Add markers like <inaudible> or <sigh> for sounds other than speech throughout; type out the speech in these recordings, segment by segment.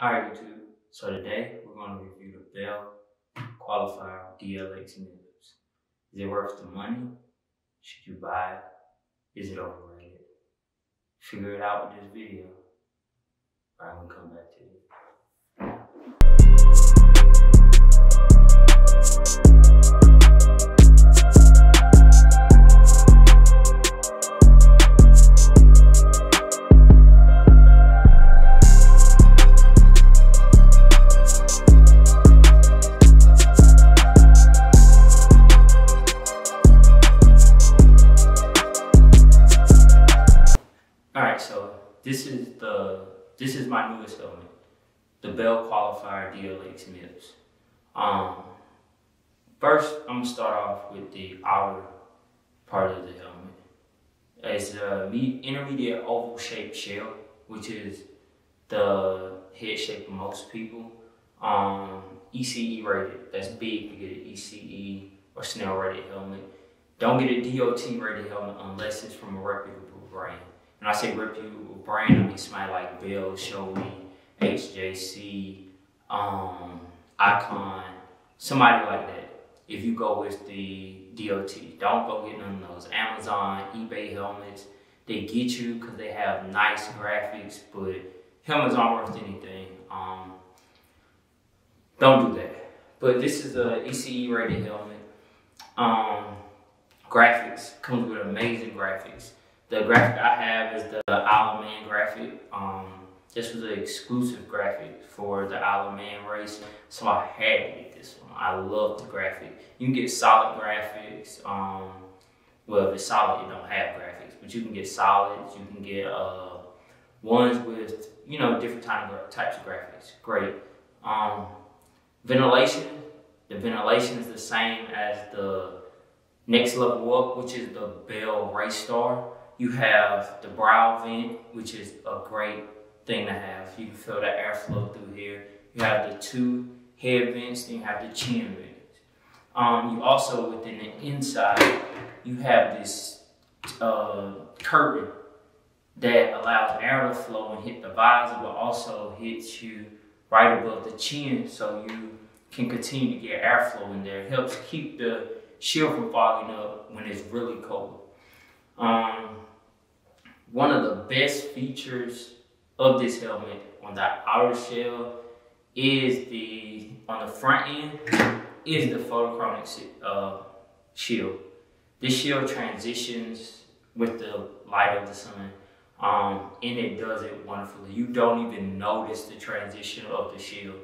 Alright YouTube, so today we're going to review the Bell Qualifier DLX MIPS. Is it worth the money? Should you buy it? Is it overrated? Figure it out with this video. I'm gonna come back to you. Qualifier DLX MIPS. Um first I'm gonna start off with the outer part of the helmet. It's a intermediate oval shaped shell, which is the head shape of most people. Um ECE rated. That's big to get an ECE or Snell rated helmet. Don't get a DOT rated helmet unless it's from a reputable brand. When I say reputable brand, I mean somebody like Bell, Shoei, HJC, um, Icon, somebody like that. If you go with the DOT, don't go get none of those Amazon, eBay helmets. They get you because they have nice graphics, but helmets aren't worth anything. Um, don't do that. But this is a ECE rated helmet. Um, graphics comes with amazing graphics. The graphic I have is the Isle Man graphic. Um, this was an exclusive graphic for the Isle of Man race, so I had to get this one. I love the graphic. You can get solid graphics. Um, well, if it's solid, you don't have graphics, but you can get solids. You can get uh, ones with you know different type of, types of graphics. Great. Um, ventilation. The ventilation is the same as the next level up, which is the Bell Race Star. You have the brow vent, which is a great thing to have. You can feel the airflow through here. You have the two head vents, then you have the chin vents. Um, you also, within the inside, you have this uh, curtain that allows air to flow and hit the visor, but also hits you right above the chin so you can continue to get airflow in there. It helps keep the shield from fogging up when it's really cold. Um, one of the best features of this helmet on the outer shell is the on the front end is the photochromic uh, shield. This shield transitions with the light of the sun, um, and it does it wonderfully. You don't even notice the transition of the shield.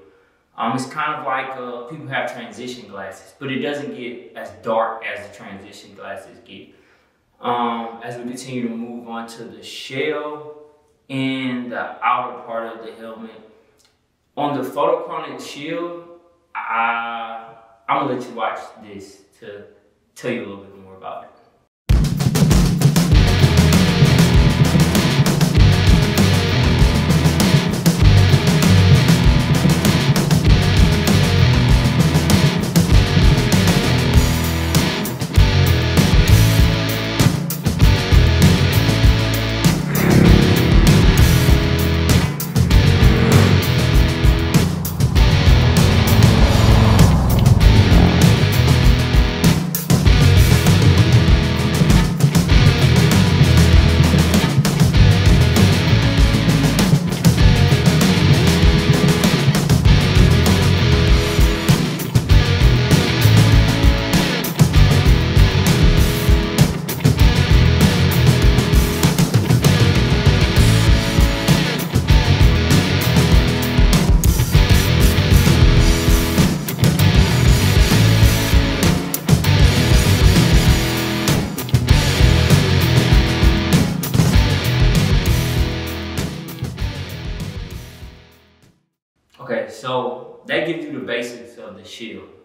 Um, it's kind of like uh, people have transition glasses, but it doesn't get as dark as the transition glasses get. Um, as we continue to move on to the shell and the outer part of the helmet, on the photochromic shield, I, I'm gonna let you watch this to tell you a little bit more about it.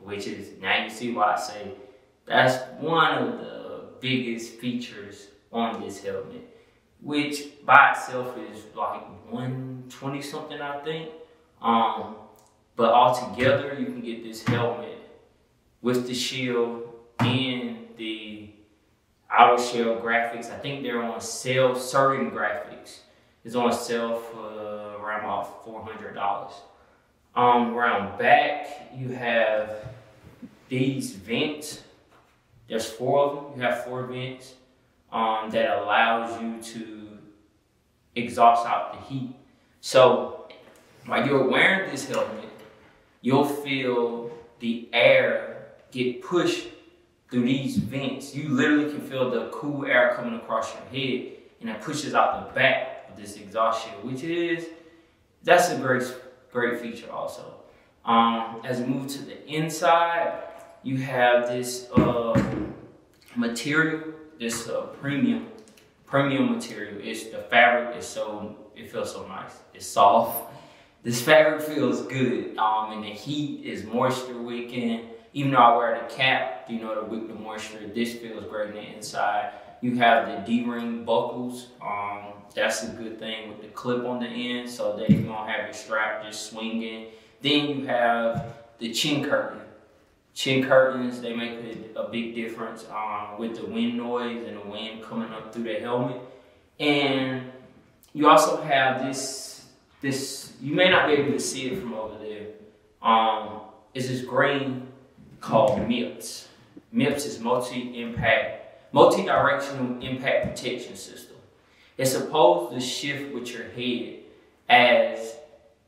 Which is now you see why I say that's one of the biggest features on this helmet, which by itself is like 120 something, I think. Um, but altogether, you can get this helmet with the shield and the outer shell graphics. I think they're on sale. Certain graphics is on sale for around about four hundred dollars. Um, around back, you have these vents. There's four of them. You have four vents um, that allows you to exhaust out the heat. So while you're wearing this helmet, you'll feel the air get pushed through these vents. You literally can feel the cool air coming across your head and it pushes out the back of this exhaust shield, which is, that's a great, great feature also. Um, as we move to the inside, you have this uh, material, this uh, premium, premium material. It's the fabric is so, it feels so nice. It's soft. This fabric feels good, um, and the heat is moisture wicking. Even though I wear the cap, you know, to wick the moisture, this feels great on the inside. You have the D-ring buckles. Um, that's a good thing with the clip on the end so that you don't have your strap just swinging. Then you have the chin curtain. Chin curtains, they make a, a big difference um, with the wind noise and the wind coming up through the helmet. And you also have this, this you may not be able to see it from over there. Um, it's this green called MIPS. MIPS is multi-impact, multi-directional impact protection system. It's supposed to shift with your head as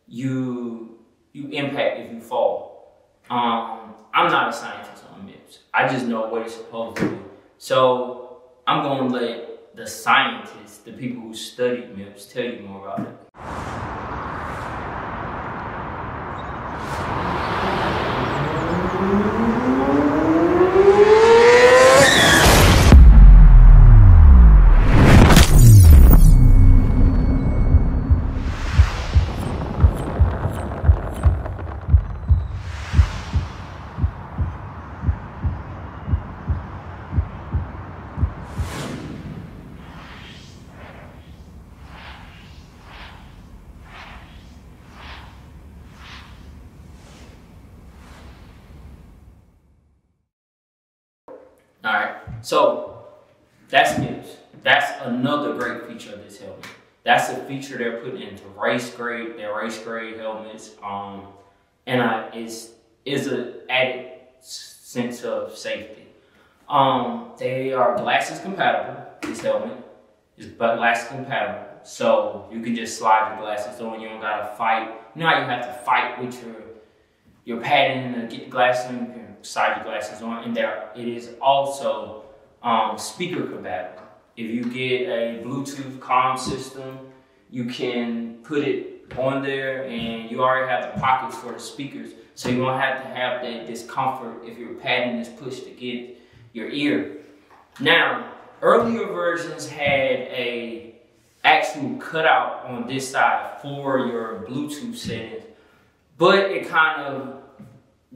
you you impact if you fall. Um, I'm not a scientist on MIPS. I just know what it's supposed to do. So I'm going to let the scientists, the people who studied MIPS, tell you more about it. So that's MIPS. That's another great feature of this helmet. That's a feature they're putting into race grade, their race grade helmets. Um, and uh, is is an added sense of safety. Um, they are glasses compatible. This helmet is but glasses compatible, so you can just slide your glasses on. You don't gotta fight. How you have to fight with your your padding to get the glasses on. You can slide your glasses on, and there it is also um, speaker compatible. If you get a Bluetooth comm system, you can put it on there, and you already have the pockets for the speakers, so you won't have to have that discomfort if your padding is pushed against your ear. Now, earlier versions had a actual cutout on this side for your Bluetooth settings, but it kind of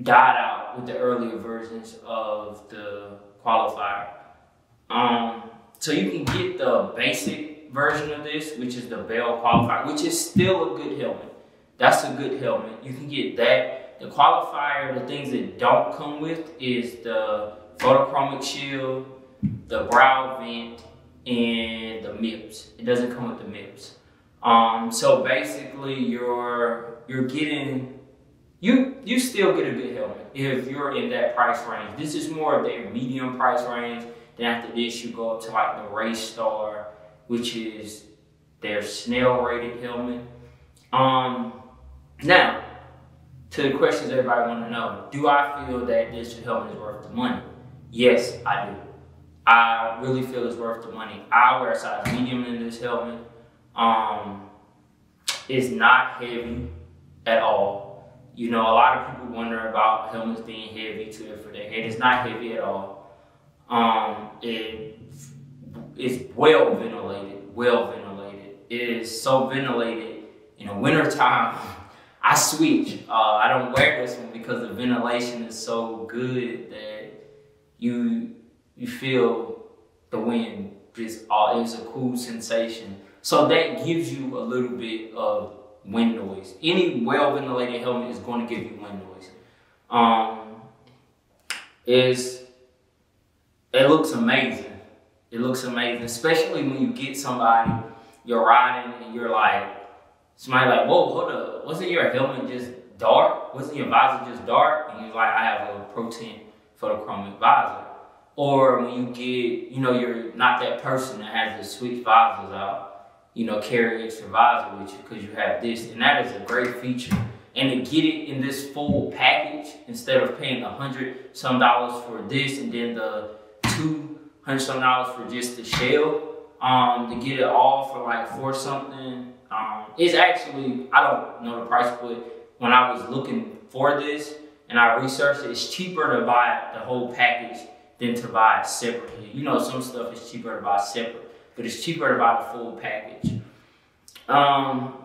died out with the earlier versions of the qualifier. Um, so you can get the basic version of this, which is the Bell qualifier, which is still a good helmet. That's a good helmet. You can get that. The qualifier, the things that don't come with is the photochromic shield, the brow vent, and the MIPS. It doesn't come with the MIPS. Um, so basically, you're you're getting you you still get a good helmet if you're in that price range. This is more of their medium price range. Then after this, you go up to like the Race Star, which is their Snell rated helmet. Um, now to the questions everybody want to know: Do I feel that this helmet is worth the money? Yes, I do. I really feel it's worth the money. I wear a size medium in this helmet. Um, it's not heavy at all. You know, a lot of people wonder about helmets being heavy to it for their head. It's not heavy at all. Um, it is well ventilated, well ventilated. It is so ventilated in the wintertime. I switch. Uh, I don't wear this one because the ventilation is so good that you you feel the wind just uh, it's a cool sensation. So that gives you a little bit of wind noise. Any well ventilated helmet is going to give you wind noise. Um, is it looks amazing. It looks amazing, especially when you get somebody you're riding and you're like, somebody like, whoa, hold up, wasn't your helmet just dark? Wasn't your visor just dark? And you're like, I have a protein photochromic visor. Or when you get, you know, you're not that person that has to switch visors out, you know, carry extra visor with you because you have this. And that is a great feature. And to get it in this full package, instead of paying a hundred some dollars for this and then the two hundred some dollars for just the shell, um, to get it all for like four something, um, it's actually, I don't know the price, but when I was looking for this and I researched it, it's cheaper to buy the whole package than to buy it separately. You know, some stuff is cheaper to buy separate, but it's cheaper to buy the full package. Um,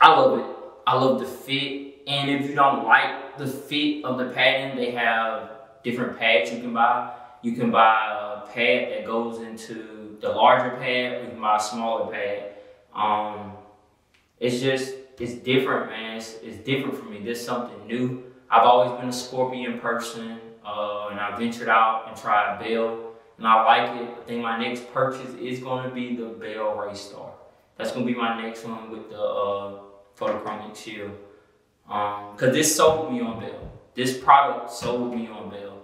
I love it. I love the fit. And if you don't like the fit of the padding, they have different pads you can buy. You can buy a pad that goes into the larger pad, you can buy a smaller pad. Um, it's just, it's different, man. It's, it's different for me. This is something new. I've always been a Scorpion person, uh, and I ventured out and tried Bell, and I like it. I think my next purchase is going to be the Bell Race Star. That's going to be my next one with the uh, photochromic shield. Um, Cause this sold me on Bell. This product sold me on Bell.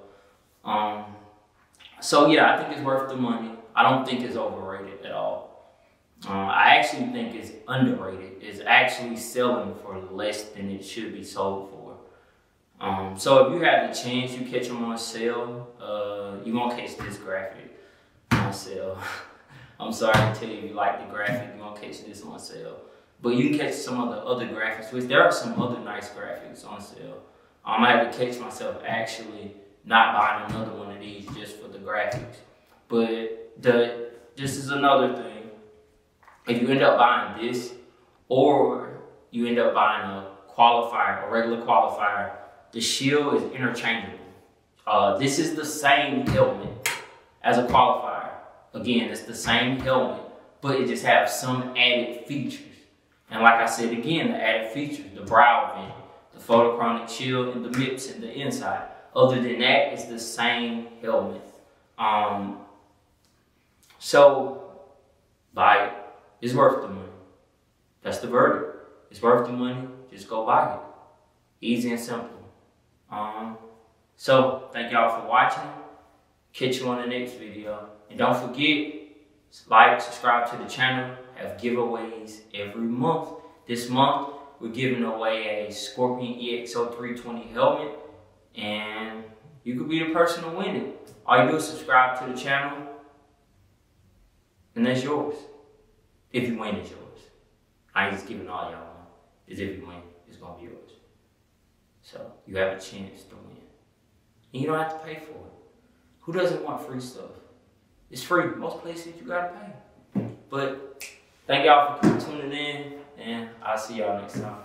Um, so yeah, I think it's worth the money. I don't think it's overrated at all. Uh, I actually think it's underrated. It's actually selling for less than it should be sold for. Um, so if you have the chance, you catch them on sale, uh, you won't catch this graphic on sale. <laughs> I'm sorry to tell you, if you like the graphic, you won't catch this on sale. But you can catch some of the other graphics, which there are some other nice graphics on sale. Um, I have to catch myself actually not buying another one of these just for the graphics. But the this is another thing. If you end up buying this, or you end up buying a qualifier, a regular qualifier, the shield is interchangeable. Uh, this is the same helmet as a qualifier. Again, it's the same helmet, but it just has some added features. And like I said again, the added features, the brow vent, the photochromic shield, and the MIPS in the inside. Other than that, it's the same helmet. Um, so, buy it. It's worth the money. That's the verdict. It's worth the money. Just go buy it. Easy and simple. Um, so, thank y'all for watching. Catch you on the next video. And don't forget, like, subscribe to the channel, have giveaways every month. This month, we're giving away a Scorpion EXO320 helmet, and you could be the person to win it. All you do is subscribe to the channel, and that's yours. If you win, it's yours. I ain't just giving all y'all one. Is if you win, it's gonna be yours. So you have a chance to win. And you don't have to pay for it. Who doesn't want free stuff? It's free. Most places you gotta pay. But thank y'all for tuning in, and I'll see y'all next time.